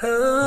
Oh.